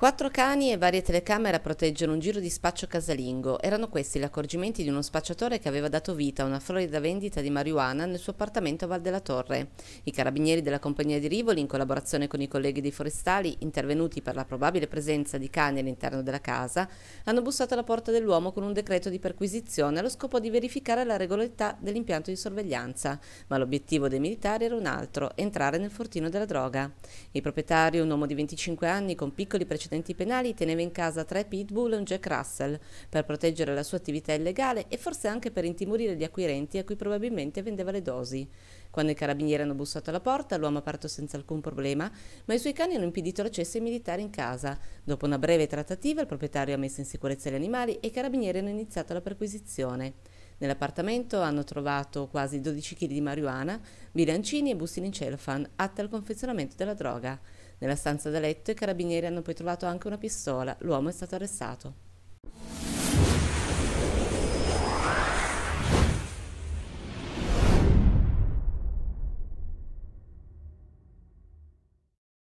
Quattro cani e varie telecamere a proteggere un giro di spaccio casalingo. Erano questi gli accorgimenti di uno spacciatore che aveva dato vita a una florida vendita di marijuana nel suo appartamento a Val della Torre. I carabinieri della compagnia di Rivoli, in collaborazione con i colleghi dei forestali, intervenuti per la probabile presenza di cani all'interno della casa, hanno bussato alla porta dell'uomo con un decreto di perquisizione allo scopo di verificare la regolarità dell'impianto di sorveglianza. Ma l'obiettivo dei militari era un altro, entrare nel fortino della droga. Il proprietario, un uomo di 25 anni con piccoli precedenti precedenti penali teneva in casa tre pitbull e un Jack Russell per proteggere la sua attività illegale e forse anche per intimorire gli acquirenti a cui probabilmente vendeva le dosi. Quando i carabinieri hanno bussato alla porta, l'uomo ha parto senza alcun problema, ma i suoi cani hanno impedito l'accesso ai militari in casa. Dopo una breve trattativa, il proprietario ha messo in sicurezza gli animali e i carabinieri hanno iniziato la perquisizione. Nell'appartamento hanno trovato quasi 12 kg di marijuana, bilancini e bustine in cellophane, atte al confezionamento della droga. Nella stanza da letto i carabinieri hanno poi trovato anche una pistola. L'uomo è stato arrestato.